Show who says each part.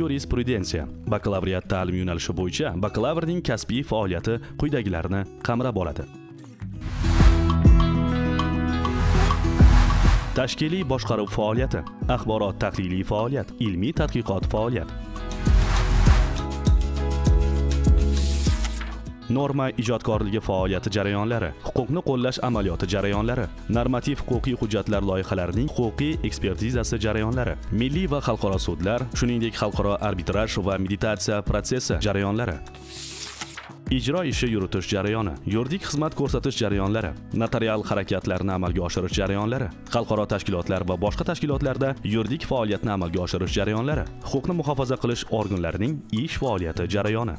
Speaker 1: yurisprudensiya bakalavriat ta'lim yo'nalishi bo'yicha bakalavrning kasbiy faoliyati quyidagilarni qamrab oladi. Tashkiliy boshqaruv faoliyati axborot tahliliy faoliyat ilmiy tadqiqot faoliyat norma ijodkorligi faoliyati jarayonlari huquqni qo'llash amaliyoti jarayonlari normativ huquqiy hujjatlar loyihalarining huquqiy ekspertizasi jarayonlari milliy va xalqaro sudlar shuningdek xalqaro arbitraj va meditatsiya protsessi jarayonlari. Ijro ishi yuritish jarayoni yuridik xizmat ko'rsatish jarayonlari notarial harakatlarni amalga oshirish jarayonlari xalqaro tashkilotlar va boshqa tashkilotlarda yuridik faoliyatni amalga oshirish jarayonlari huquqni muhofaza qilish organlarining ish faoliyati jarayoni.